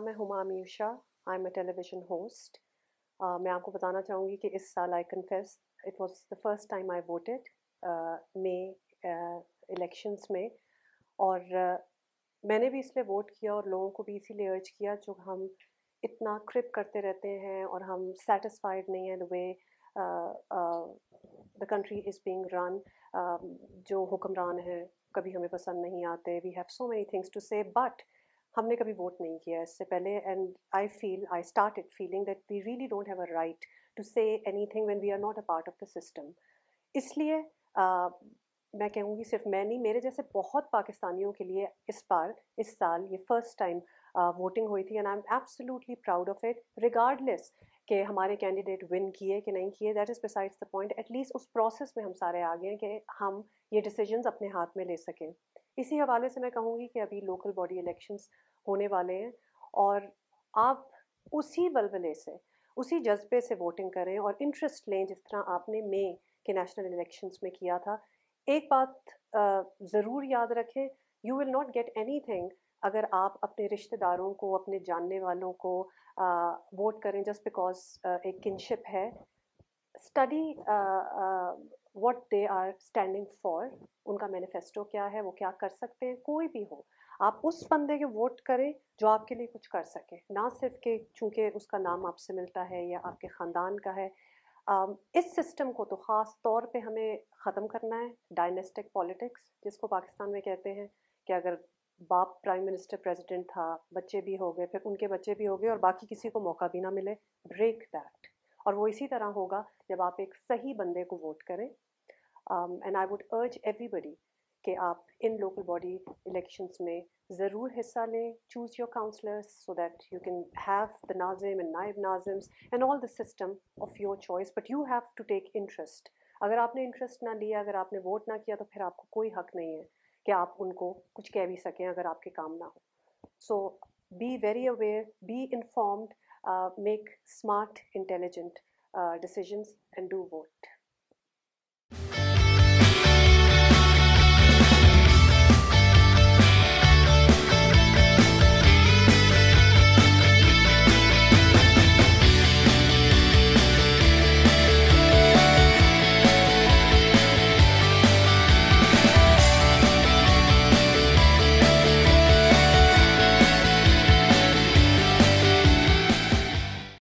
नाम है Huma Amir I am a television host मैं आपको बताना चाहूँगी कि इस साल I confess it was the first time I voted may elections में। और uh, मैंने भी इसलिए वोट किया और लोगों को भी इसीलिए अर्ज़ किया जो हम इतना क्रिप करते रहते हैं और हम सेटिस्फाइड नहीं है the way the country is being run जो हुक्मरान हैं कभी हमें पसंद नहीं आते। We have so many things to say but हमने कभी वोट नहीं किया इससे पहले and I feel I started feeling that we really don't have a right to say anything when we are not a part of the system इसलिए मैं कहूँगी सिर्फ़ मैं नहीं, मेरे जैसे बहुत पाकिस्तानियों के लिए इस बार, इस साल ये फ़र्स्ट टाइम वोटिंग हुई थी and I am absolutely proud of it regardless कि हमारे कैंडिडेट विन किए कि नहीं किए that is besides the point at least उस प्रोसेस में हम सारे आ गए कि हम ये डिसीजंस अपने हाथ में ले सकें। इसी हवाले से मैं कहूँगी कि अभी लोकल बॉडी इलेक्शंस होने वाले हैं और आप उसी बलबले से, उसी जज्बे से वोटिंग करें और इंटरेस्ट लें जिस तरह आपने मे के नेशनल इलेक्शंस में किया था। एक बात ज़रूर याद रखें you will not get anything अगर आप अपने रिश्तेदारों को, अपने जानने वालों को वोट करें जस्ट बिकॉज़ एक किनशिप है। Study what they are standing for उनका मैनिफेस्टो क्या है, वो क्या कर सकते हैं, कोई भी हो, आप उस बंदे के वोट करें जो आपके लिए कुछ कर सके। ना सिर्फ़ कि चूँकि उसका नाम आपसे मिलता है या आपके ख़ानदान का है इस सिस्टम को तो ख़ास तौर पे हमें ख़त्म करना है डायनेस्टिक पॉलिटिक्स जिसको पाकिस्तान में कहते हैं कि अगर बाप प्राइम मिनिस्टर प्रेसिडेंट था, बच्चे भी हो गए, फिर उनके बच्चे भी हो गए और बाकी किसी को मौका भी ना मिले ब्रेक दैट और वो इसी तरह होगा जब आप एक सही बंदे को वोट करें and I would urge everybody कि आप इन लोकल बॉडी इलेक्शंस में ज़रूर हिस्सा लें choose your counsellors so that you can have the nazim and naib nazims and all the system of your choice but you have to take interest अगर आपने interest ना लिया, अगर आपने वोट ना किया तो फिर आपको कोई हक नहीं है कि आप उनको कुछ कह भी सकें अगर आपके काम ना हो। So be very aware be informed make smart intelligent decisions and do vote